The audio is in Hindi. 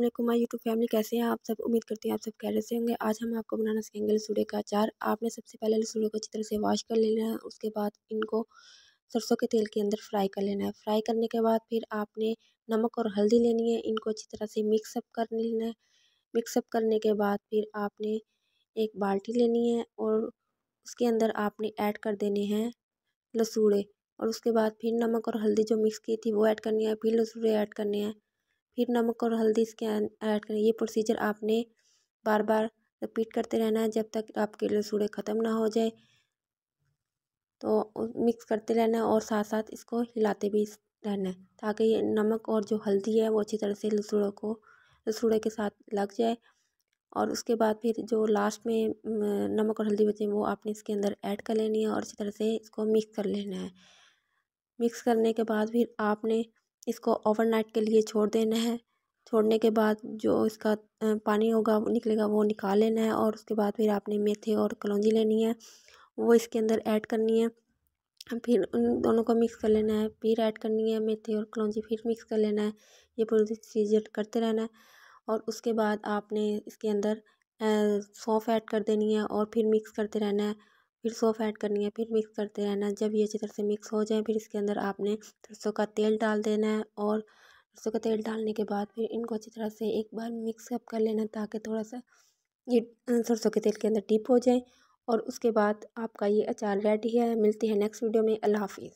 असलम माई यूट्यूब फैमिली कैसे हैं आप सब? उम्मीद करते हैं आप सब कह रहे होंगे। आज हम आपको बनाना सीखेंगे लसूड़े का अचार। आपने सबसे पहले लसूड़े को अच्छी तरह से वॉश कर लेना है। उसके बाद इनको सरसों के तेल के अंदर फ्राई कर लेना है। फ्राई करने के बाद फिर आपने नमक और हल्दी लेनी है। इनको अच्छी तरह से मिक्सअप कर लेना है। मिक्सअप करने के बाद फिर आपने एक बाल्टी लेनी है और उसके अंदर आपने ऐड कर देने हैं लसूड़े। और उसके बाद फिर नमक और हल्दी जो मिक्स की थी वो ऐड करनी है। फिर लसूड़े ऐड करने हैं। फिर नमक और हल्दी इसके ऐड करें। ये प्रोसीजर आपने बार बार रिपीट करते रहना है जब तक आपके लसूड़े ख़त्म ना हो जाए। तो मिक्स करते रहना है और साथ साथ इसको हिलाते भी रहना है ताकि ये नमक और जो हल्दी है वो अच्छी तरह से लसूड़ों को लसूड़े के साथ लग जाए। और उसके बाद फिर जो लास्ट में नमक और हल्दी बचे वो आपने इसके अंदर ऐड कर लेनी है और अच्छी तरह से इसको मिक्स कर लेना है। मिक्स करने के बाद फिर आपने इसको ओवरनाइट के लिए छोड़ देना है। छोड़ने के बाद जो इसका पानी होगा निकलेगा, वो निकाल लेना है और उसके बाद फिर आपने मेथी और कलौंजी लेनी है। वो इसके अंदर ऐड करनी है। फिर उन दोनों को मिक्स कर लेना है। फिर ऐड करनी है मेथी और कलौंजी, फिर मिक्स कर लेना है। ये पूरी चीज़ें करते रहना है। और उसके बाद आपने इसके अंदर सौंफ ऐड कर देनी है और फिर मिक्स करते रहना है। फिर सौंफ ऐड करनी है, फिर मिक्स करते रहना जब ये अच्छी तरह से मिक्स हो जाए, फिर इसके अंदर आपने सरसों का तेल डाल देना है और सरसों का तेल डालने के बाद फिर इनको अच्छी तरह से एक बार मिक्स अप कर लेना ताकि थोड़ा सा ये सरसों के तेल के अंदर डिप हो जाए और उसके बाद आपका ये अचार रेडी है। मिलती है नेक्स्ट वीडियो में। अल्लाह हाफिज़।